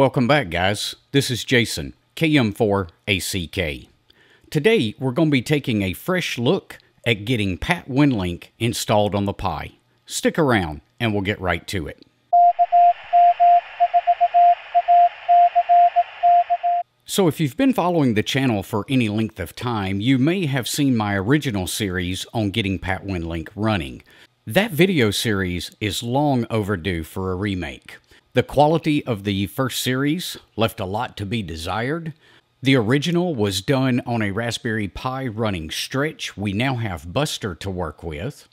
Welcome back, guys. This is Jason, KM4ACK. Today, we're going to be taking a fresh look at getting Pat WinLink installed on the Pi. Stick around, and we'll get right to it. So if you've been following the channel for any length of time, you may have seen my original series on getting Pat WinLink running. That video series is long overdue for a remake. The quality of the first series left a lot to be desired. The original was done on a Raspberry Pi running Stretch. We now have Buster to work with.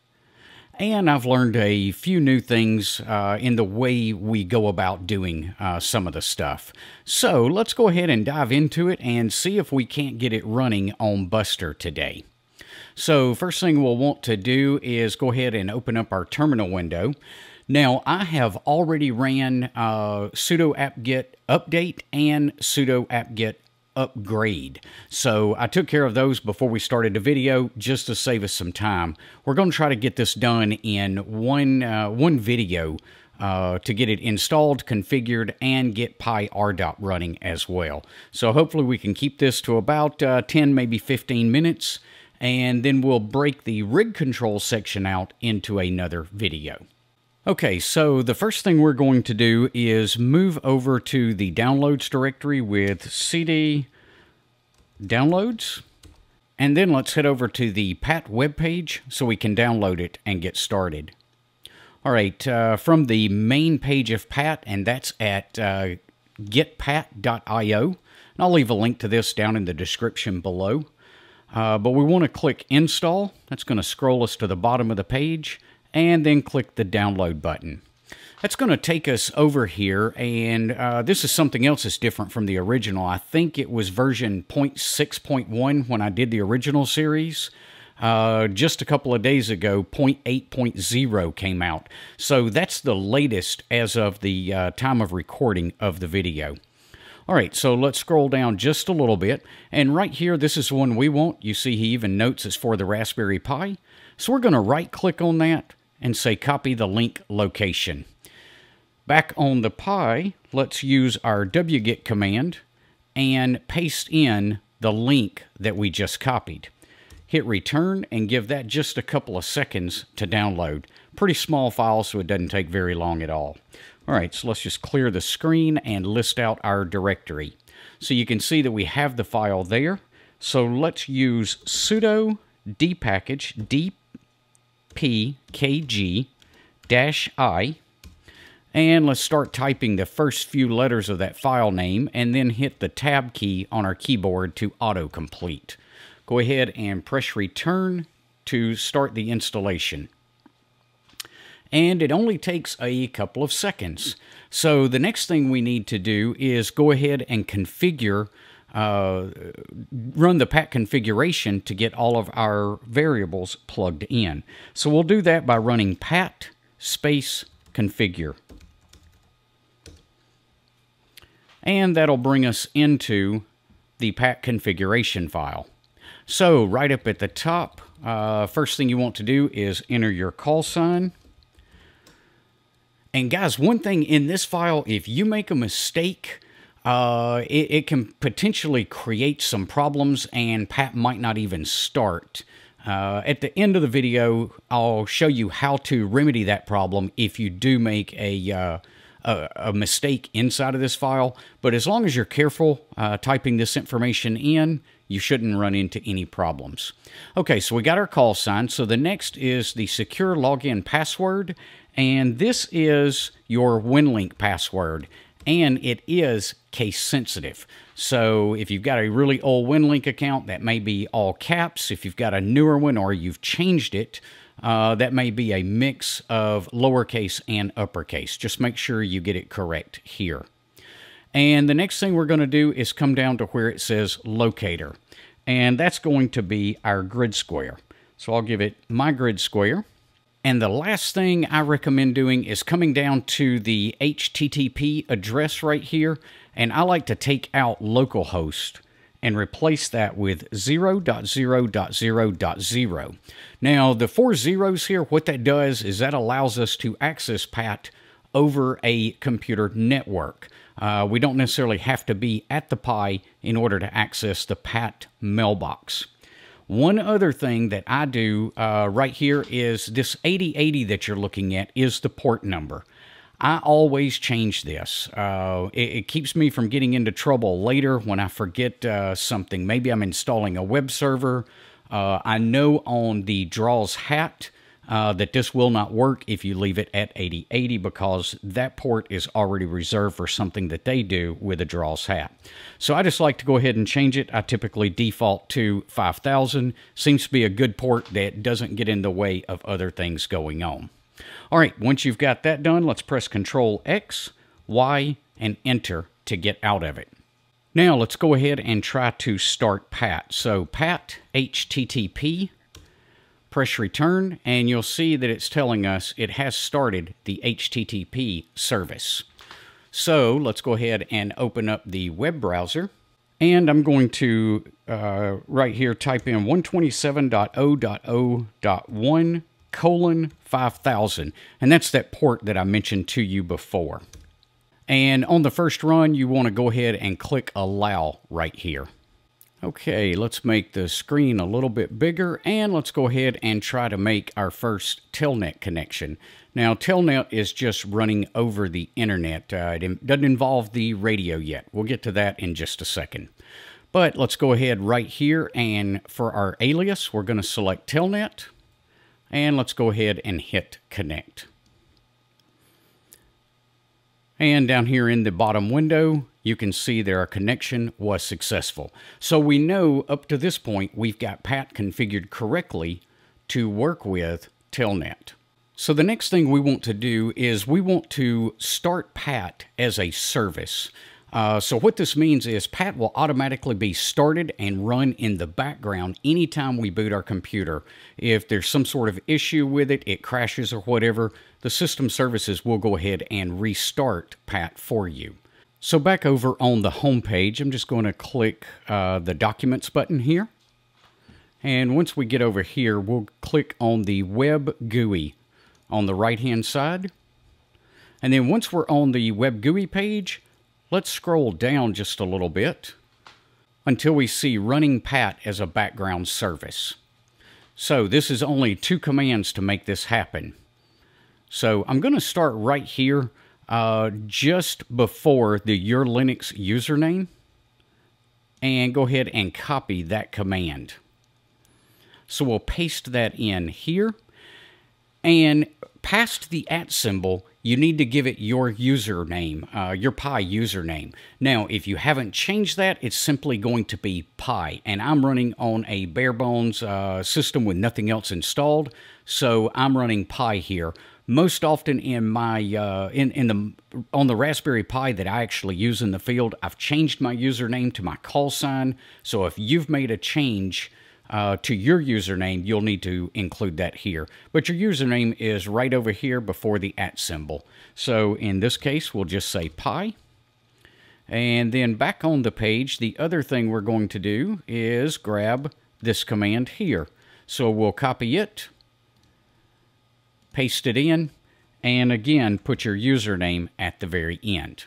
And I've learned a few new things uh, in the way we go about doing uh, some of the stuff. So let's go ahead and dive into it and see if we can't get it running on Buster today. So first thing we'll want to do is go ahead and open up our terminal window. Now, I have already ran uh, sudo apt-get update and sudo apt-get upgrade. So I took care of those before we started the video just to save us some time. We're going to try to get this done in one, uh, one video uh, to get it installed, configured, and get Pi ARDOP running as well. So hopefully we can keep this to about uh, 10, maybe 15 minutes, and then we'll break the rig control section out into another video. Okay, so the first thing we're going to do is move over to the downloads directory with cd downloads. And then let's head over to the PAT webpage so we can download it and get started. All right, uh, from the main page of PAT, and that's at uh, getpat.io. And I'll leave a link to this down in the description below. Uh, but we want to click Install. That's going to scroll us to the bottom of the page and then click the download button. That's going to take us over here, and uh, this is something else that's different from the original. I think it was version 0.6.1 when I did the original series. Uh, just a couple of days ago, 0.8.0 came out. So that's the latest as of the uh, time of recording of the video. All right, so let's scroll down just a little bit. And right here, this is the one we want. You see he even notes it's for the Raspberry Pi. So we're going to right click on that and say copy the link location. Back on the Pi, let's use our wget command and paste in the link that we just copied. Hit return and give that just a couple of seconds to download. Pretty small file, so it doesn't take very long at all. All right, so let's just clear the screen and list out our directory. So you can see that we have the file there. So let's use sudo dpackage, d pkg-i, and let's start typing the first few letters of that file name, and then hit the tab key on our keyboard to autocomplete. Go ahead and press return to start the installation. And it only takes a couple of seconds. So the next thing we need to do is go ahead and configure uh, run the pat configuration to get all of our variables plugged in. So we'll do that by running pat space configure. And that'll bring us into the pat configuration file. So right up at the top, uh, first thing you want to do is enter your call sign. And guys, one thing in this file, if you make a mistake, uh, it, it, can potentially create some problems and Pat might not even start. Uh, at the end of the video, I'll show you how to remedy that problem if you do make a, uh, a, a, mistake inside of this file. But as long as you're careful uh, typing this information in, you shouldn't run into any problems. Okay, so we got our call sign. So the next is the secure login password, and this is your WinLink password and it is case sensitive. So if you've got a really old WinLink account, that may be all caps. If you've got a newer one or you've changed it, uh, that may be a mix of lowercase and uppercase. Just make sure you get it correct here. And the next thing we're going to do is come down to where it says locator. And that's going to be our grid square. So I'll give it my grid square. And the last thing I recommend doing is coming down to the HTTP address right here, and I like to take out localhost and replace that with 0.0.0.0. Now, the four zeros here, what that does is that allows us to access PAT over a computer network. Uh, we don't necessarily have to be at the Pi in order to access the PAT mailbox. One other thing that I do uh, right here is this 8080 that you're looking at is the port number. I always change this. Uh, it, it, keeps me from getting into trouble later when I forget uh, something. Maybe I'm installing a web server. Uh, I know on the DRAWS hat uh, that this will not work if you leave it at 8080 because that port is already reserved for something that they do with a DRAWS hat. So I just like to go ahead and change it. I typically default to 5000. Seems to be a good port that doesn't get in the way of other things going on. All right, once you've got that done, let's press Control X, Y, and Enter to get out of it. Now let's go ahead and try to start PAT. So PAT HTTP Press return and you'll see that it's telling us it has started the HTTP service. So let's go ahead and open up the web browser. And I'm going to, uh, right here, type in 127.0.0.1 colon 5000. And that's that port that I mentioned to you before. And on the first run, you want to go ahead and click Allow right here. Okay, let's make the screen a little bit bigger and let's go ahead and try to make our first Telnet connection. Now, Telnet is just running over the internet. Uh, it doesn't involve the radio yet. We'll get to that in just a second. But let's go ahead right here and for our alias, we're going to select Telnet and let's go ahead and hit connect. And down here in the bottom window, you can see that our connection was successful. So we know up to this point, we've got PAT configured correctly to work with Telnet. So the next thing we want to do is we want to start PAT as a service. Uh, so what this means is Pat will automatically be started and run in the background anytime we boot our computer. If there's some sort of issue with it, it crashes or whatever, the system services will go ahead and restart Pat for you. So back over on the home page, I'm just going to click uh, the Documents button here. And once we get over here, we'll click on the Web GUI on the right-hand side. And then once we're on the Web GUI page, let's scroll down just a little bit until we see Running Pat as a background service. So this is only two commands to make this happen. So I'm going to start right here uh, just before the Your Linux username and go ahead and copy that command. So we'll paste that in here and past the at symbol, you need to give it your username, uh, your Pi username. Now, if you haven't changed that, it's simply going to be Pi. And I'm running on a bare bones uh, system with nothing else installed, so I'm running Pi here. Most often in my uh, in in the on the Raspberry Pi that I actually use in the field, I've changed my username to my call sign. So if you've made a change uh, to your username, you'll need to include that here. But your username is right over here before the at symbol. So in this case, we'll just say pi. And then back on the page, the other thing we're going to do is grab this command here. So we'll copy it, paste it in, and again, put your username at the very end.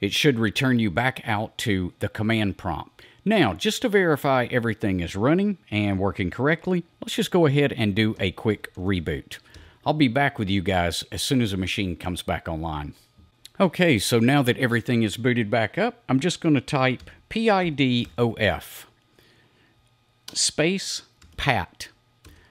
It should return you back out to the command prompt. Now, just to verify everything is running and working correctly, let's just go ahead and do a quick reboot. I'll be back with you guys as soon as the machine comes back online. Okay, so now that everything is booted back up, I'm just going to type PIDOF space PAT.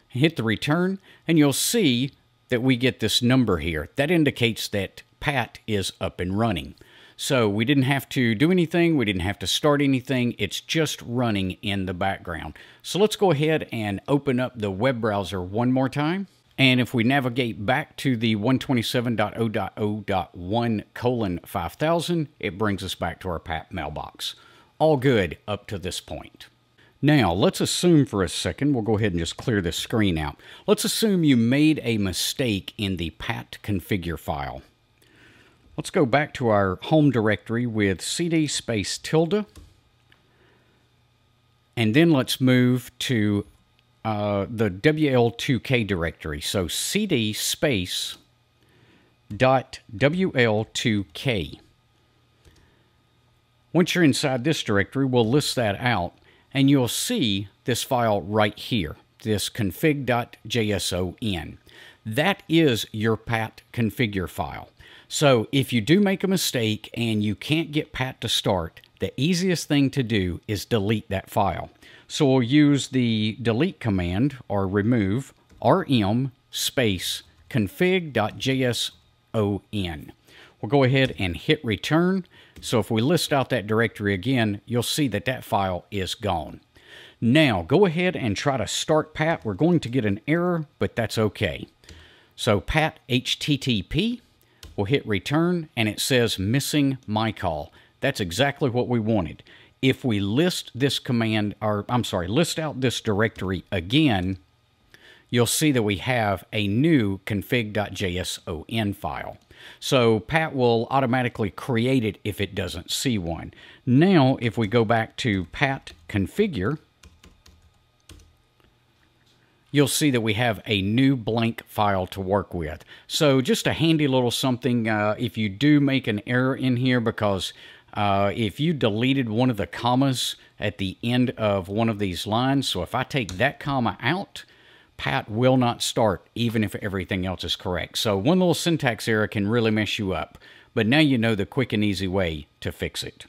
Hit the return, and you'll see that we get this number here. That indicates that PAT is up and running. So we didn't have to do anything. We didn't have to start anything. It's just running in the background. So let's go ahead and open up the web browser one more time. And if we navigate back to the 127.0.0.1 colon 5000, it brings us back to our PAT mailbox. All good up to this point. Now, let's assume for a second, we'll go ahead and just clear this screen out. Let's assume you made a mistake in the pat configure file. Let's go back to our home directory with cd space tilde. And then let's move to uh, the WL2K directory. So cd space config.wl2k. Once you're inside this directory, we'll list that out, and you'll see this file right here, this config.json. That is your pat configure file. So if you do make a mistake and you can't get pat to start, the easiest thing to do is delete that file. So we'll use the delete command or remove rm space config.json. We'll go ahead and hit return. So if we list out that directory again, you'll see that that file is gone. Now go ahead and try to start pat. We're going to get an error, but that's okay. So pat HTTP, we'll hit return and it says missing my call. That's exactly what we wanted. If we list this command, or I'm sorry, list out this directory again, you'll see that we have a new config.json file. So Pat will automatically create it if it doesn't see one. Now, if we go back to pat configure, you'll see that we have a new blank file to work with. So just a handy little something uh, if you do make an error in here because uh, if you deleted one of the commas at the end of one of these lines, so if I take that comma out, Pat will not start even if everything else is correct. So one little syntax error can really mess you up, but now you know the quick and easy way to fix it.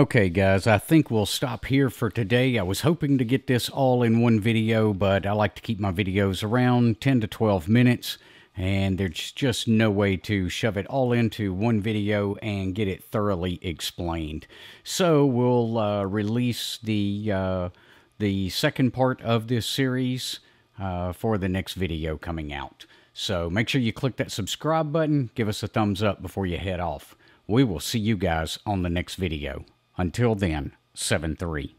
Okay, guys, I think we'll stop here for today. I was hoping to get this all in one video, but I like to keep my videos around 10 to 12 minutes, and there's just no way to shove it all into one video and get it thoroughly explained. So we'll uh, release the, uh, the second part of this series uh, for the next video coming out. So make sure you click that subscribe button, give us a thumbs up before you head off. We will see you guys on the next video. Until then, 7 3.